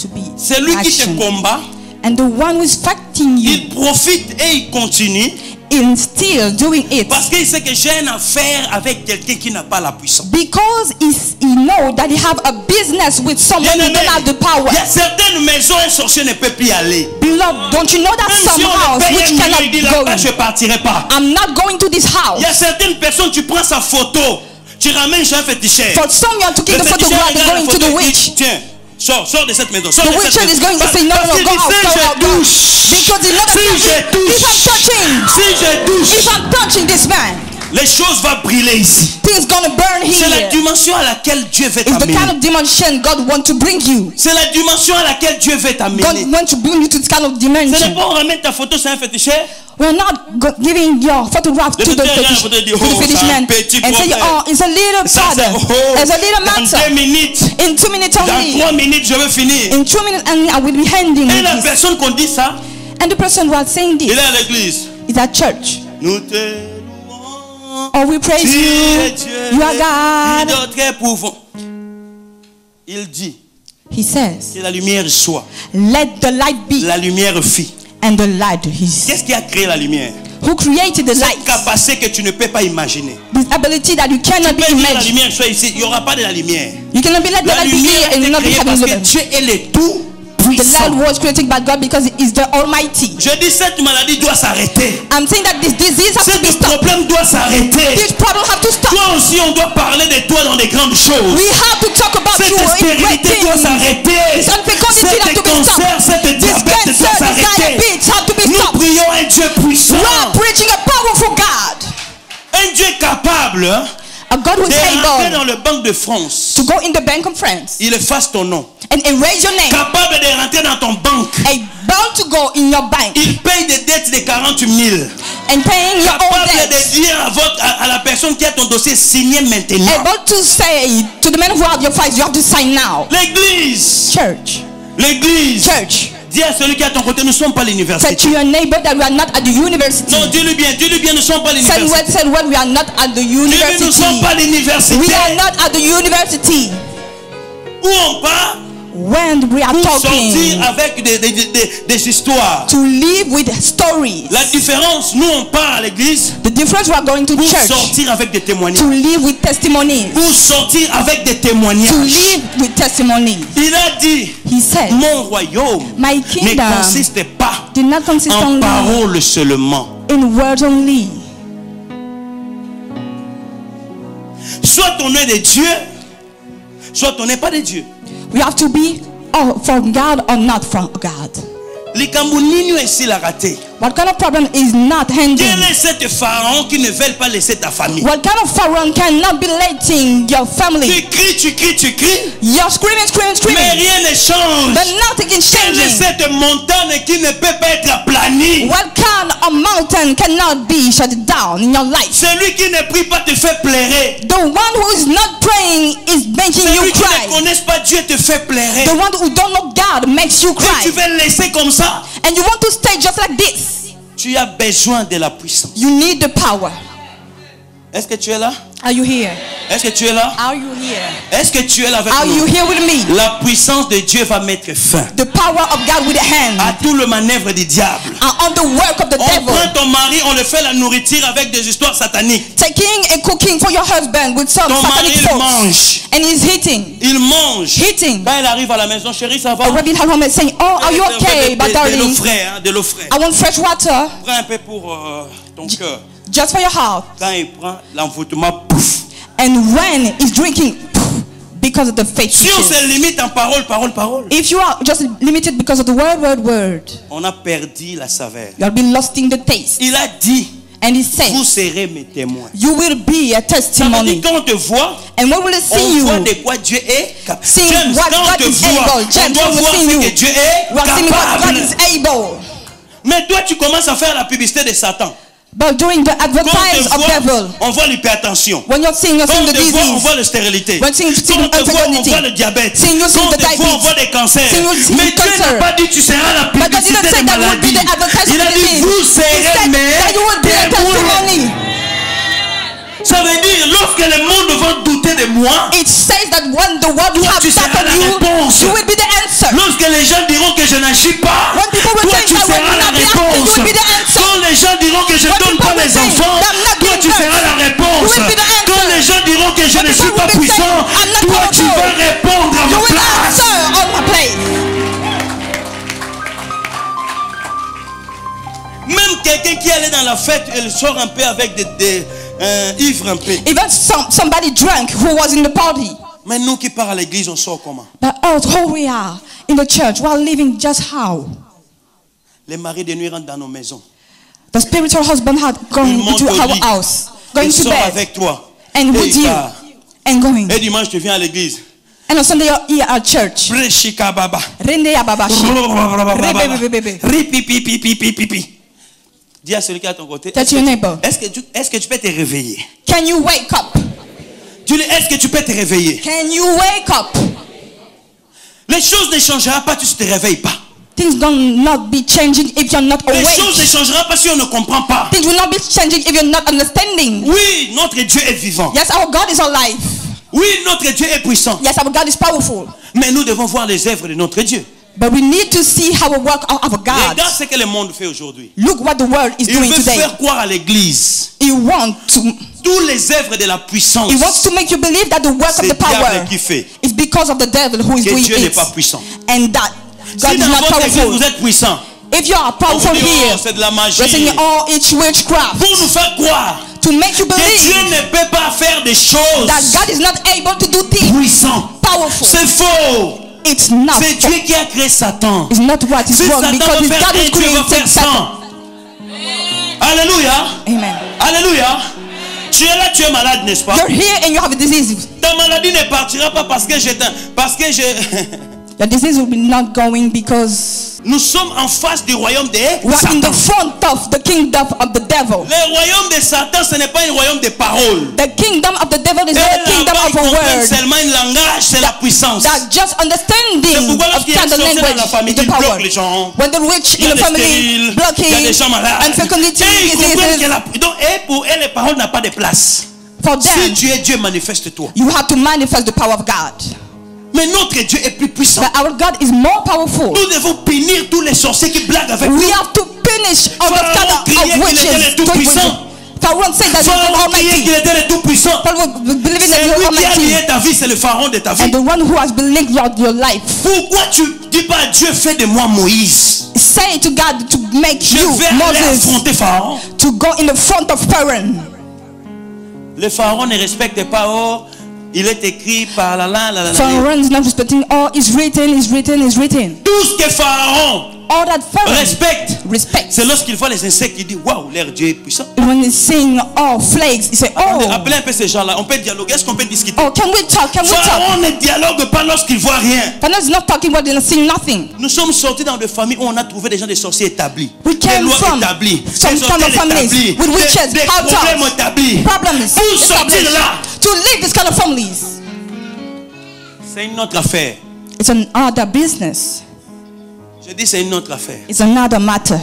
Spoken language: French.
to be C'est lui qui te action. combat. And the one who is fighting you Il profite et il continue in still doing it parce qu'il sait que j'ai une affaire avec quelqu'un qui n'a pas la puissance. because he's, he know that he have a business with someone who don't have the power. Il y a certaines maisons, un sorcier ne peut plus y aller. Beloved, don't you know that Même some si house which il dit cannot là-bas, go? je ne partirai pas. I'm not going to this house. Il y a certaines personnes, tu prends sa photo, tu ramènes chez un féticheur. For some, you are taking the féticheur photograph and going to the dit, witch. Tiens, sors, sors de cette maison. Sors The de witch cette is maison. going to say, no, go out, go out, go. Because si if I'm touching, si je touche, if I'm touching this man, les choses vont brûler ici. things gonna burn C'est la dimension à laquelle Dieu veut t'amener. kind of dimension God want to bring you. C'est la dimension à laquelle Dieu veut God t'amener. want to bring you to this kind of Ce n'est dimension. pas on ramène ta photo, c'est un féticheur. We're not go- giving your photograph Le to the féticheur regarde la fetish, photo et dit, to the oh, fetish c'est un man petit and say, problème. oh, it's a little Ça, c'est, problem. oh, It's a little dans matter. deux minutes, In two minutes dans only. trois minutes, je veux finir. In two minutes and I will be handing Et you la this. personne qu'on dit ça, And the person who was saying il this est à l'église. is at church. Nous te louons. Oh, we praise Tu es you. Dieu. You are Ni God. d'autres pouvons. Il dit He says, que la lumière soit. let the light be. La lumière fit. And the light is. Qu'est-ce qui a créé la lumière? Who created the Cette light? capacité que tu ne peux pas imaginer. This ability that you cannot be Mais dire la imagined. lumière soit ici, il n'y aura pas de la lumière. You cannot be let the La light be lumière here and not be having limit. Dieu est le tout The light was created by God because He is the Almighty. Je dis cette maladie doit s'arrêter. I'm saying that this disease has to be stopped. problème doit s'arrêter. This problem has to stop. Toi aussi, on doit parler de toi dans des grandes choses. We have to talk about Cette you in great stérilité doit s'arrêter. This infecondity has Cet to be cancer, stopped. cette cancer, this hein, A God who is able dans le banque de France. to go in the bank of France Il efface ton nom. and erase your name. Capable de rentrer dans ton banque. Able to go in your bank Il paye des dettes de 40 000. and paying your own Capable debt. de dire à, votre, à, à la personne qui a ton dossier signé maintenant. Able to say to the man who have your files, you have to sign now. L'église. Church, L'église. church. Dis à celui qui est à ton côté, nous ne sommes pas Say l'université. to your neighbor that we are not at the university. Non, dis-lui bien, dis-lui bien, nous ne sommes pas Say l'université. what, say what, we are not at the Dis-lui, nous ne university. sommes pas l'université. We are not at the university. Où on part? When we are pour sortir talking avec des, des, des, des histoires. to live with stories. La différence, nous on part à l'église The difference we are going to pour church sortir avec des témoignages. to live with testimonies. Pour sortir avec des To témoignages. live with testimonies. Il a dit, He said, mon royaume My ne kingdom consiste pas did not consist en only paroles seulement. in words only. Soit on est de Dieu, soit on n'est pas de Dieu. We have to be oh, from God or not from God. likambo nini oyo esila raté What kind of problem is not ending? quel est cet pharaon qui ne veut pas laisser ta famille What kind of pharaoh cannot be letting your tu family? cries tu cries tu cries You're screaming, screaming, mais screaming, rien ne change but nothing is quelle est changing. cette montagne qui ne peut pas être aplanie What kind of mountain cannot be shut down in your life? celui qui ne prie pas te fait pleurer The one who is not praying is making you celui qui ne cry. connaisse pas Dieu te fait pleurer The one who don't know God makes you et tu cry. veux laisser comme ça? And you want to stay just like this. tu as besoin de la puissance You need the power. Est-ce que tu es là? Are you here? est-ce que tu es là? Are you here? est-ce que tu es là avec Are you here with me? la puissance de Dieu va mettre fin The power of God with the hand à tout le manœuvre du diable are on the work of the On devil. prend ton mari, on le fait la nourriture avec des histoires sataniques. Taking and cooking for your husband with some Ton mari, satanic il force. mange. And he's hitting. Il mange. Hitting. Quand il arrive à la maison, chérie, ça va? A rabbit at home is saying, Oh, are you De- de- okay, de- my de- De l'eau darling? frais, hein, de l'eau frais. I want fresh water Prends un peu pour euh, ton cœur. Just for your heart. Quand il prend l'envoûtement, pouf. And when he's drinking, because of the faith. Si on se limite en parole, parole, parole, If you are just limited because of the word, word, word, on a perdu la saveur. you'll be lost in the taste. Il a dit, And he said, vous serez mes témoins. You will be a Ça veut dire testimony. quand on te voit, And when will they see on voit you? de quoi Dieu est capable. James, what quand on God te is voit, able. on James, doit when we voir see ce you, que Dieu est what God capable. is able. Mais toi, tu commences à faire la publicité de Satan. But during the advertise of voit, devil, on voit l'hypertension. when you're seeing, you're the voit, on disease. voit la stérilité. When seeing- Quand on voit, on infertility. voit le diabète. Seeing Quand seeing the voit, on voit des cancers. Seeing you seeing Mais Dieu n'a pas dit tu seras la publicité des that you will be maladies. Il a dit disease. vous serez mes témoins. Ça veut dire lorsque le monde va douter de moi, It says that when the world Toi, have tu seras la you, réponse. you will be the answer. lorsque les gens diront que je n'agis pas, When people will toi tu seras you la réponse. you will be the answer. Quand les Think enfants, toi tu seras la réponse. Quand les gens diront que je ne suis pas puissant, toi tu vas répondre à ma place. Même quelqu'un qui allait dans la fête, il sort un peu avec des, des euh, ivres un peu. Even some, somebody drank who was in the party. Mais nous qui part à l'église, on sort comment? But how we are in the church, we are living just how? Les maris de nuit rentrent dans nos maisons. The spiritual husband had gone au our lit. house, going to bed, avec toi. and with you, and going. Et dimanche, tu viens à l'église. And on Sunday, you're here at church. Rende ya babashi. Rebebebebe. Ripipipipipipipi. Dis à celui qui est à ton côté. Touch your neighbor. Est-ce que, tu, est-ce que tu peux te réveiller? Can you wake up? Est-ce que tu peux te réveiller? Can you wake up? Les choses ne changeront pas si tu ne te réveilles pas. Things will not be changing if you're not Les choses ne awake. changeront pas si on ne comprend pas. Things will not be changing if you're not understanding. Oui, notre Dieu est vivant. Yes, our God is alive. Oui, notre Dieu est puissant. Yes, our God is powerful. Mais nous devons voir les œuvres de notre Dieu. But we need to see how we work of our God. Regarde ce que le monde fait aujourd'hui. Look what the world is Il doing veut today. faire croire à l'église He wants to toutes les œuvres de la puissance. he wants to make you believe that the work of C'est the power diable qui fait. is because of the devil who is Que doing Dieu n'est pas puissant. And that God Si is not powerful. vous êtes puissant, If you are powerful here, c'est de la magie. saying, oh, it's witchcraft. Pour nous faire croire To make you que Dieu believe ne peut pas faire des choses that God is not able to do things puissantes. powerful. C'est faux. It's not. C'est Dieu qui a créé Satan. It's not what is Si wrong Satan because veut faire God created faire Satan. 100. Alléluia. Amen. Alléluia. Tu es là, tu es malade, n'est-ce pas? You're here and you have a disease. Ta maladie ne partira pas parce que je parce que je The disease will be not going because nous sommes en face du royaume de we are in the front of the kingdom of the devil. Le royaume de Satan, ce n'est pas un royaume de paroles. The kingdom of the devil is not a kingdom of a word. seulement un langage, c'est la puissance. That just understanding of sorcier dans la famille, language, the power. les gens. When the rich in the des family blocking il y a des gens malades. infertility Et ils comprennent que diseases, donc, et pour eux, les paroles n'ont pas de place. for Si them, tu es Dieu, manifeste-toi. you have to manifest the power of God. Mais notre Dieu est plus puissant. But our God is more powerful. Nous devons punir tous les sorciers qui blaguent avec nous. We have to punish all the Pharaon kind of, qu'il witches. Tout-Puissant. Pharaoh said that Pharaon qu'il almighty. était le tout-puissant. Pharaoh believing that C'est lui qui a lié ta vie, c'est le pharaon de ta vie. And the one who has been linked your, your life. Pourquoi tu dis pas Dieu, fais de moi Moïse? Say to God to make Je you, vais aller Moses, affronter Pharaon. to go in the front of Pharaoh. Le pharaon ne respecte pas, oh, il est écrit par la la la la. la. Pharaoh is not respecting all is written, is written, is written. Tout ce que Pharaon All that Pharaoh respecte, respects. c'est lorsqu'il voit les insectes qu'il dit, waouh, leur Dieu est puissant. When he's seeing all flakes, he say, Oh, Appelez un peu ces gens-là, on peut dialoguer, est-ce qu'on peut discuter? Oh, can we talk? Can we talk? Pharaon ne dialogue pas lorsqu'il voit rien. Is not talking about they're seeing nothing. Nous sommes sortis dans des familles où on a trouvé des gens des sorciers établis, We des came lois from établies, some des kind of hôtels families établis, with witches, des, des problèmes établis. Problems. Pour sortir là, To this kind of families. c'est une autre affaire. It's another business. Je dis c'est une autre affaire. It's another matter.